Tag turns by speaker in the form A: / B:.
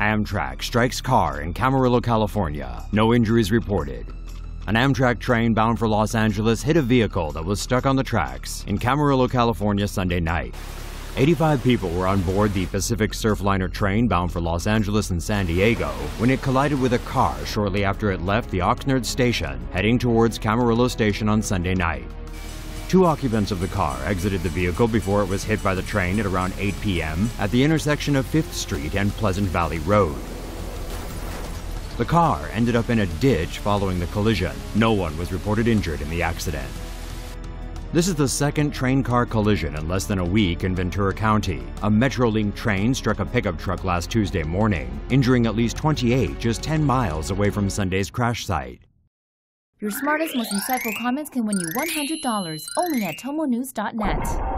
A: Amtrak strikes car in Camarillo, California. No injuries reported. An Amtrak train bound for Los Angeles hit a vehicle that was stuck on the tracks in Camarillo, California Sunday night. 85 people were on board the Pacific Surfliner train bound for Los Angeles and San Diego when it collided with a car shortly after it left the Oxnard station, heading towards Camarillo Station on Sunday night. Two occupants of the car exited the vehicle before it was hit by the train at around 8 p.m. at the intersection of 5th Street and Pleasant Valley Road. The car ended up in a ditch following the collision. No one was reported injured in the accident. This is the second train car collision in less than a week in Ventura County. A Metrolink train struck a pickup truck last Tuesday morning, injuring at least 28 just 10 miles away from Sunday's crash site.
B: Your smartest, most insightful comments can win you $100 only at tomonews.net.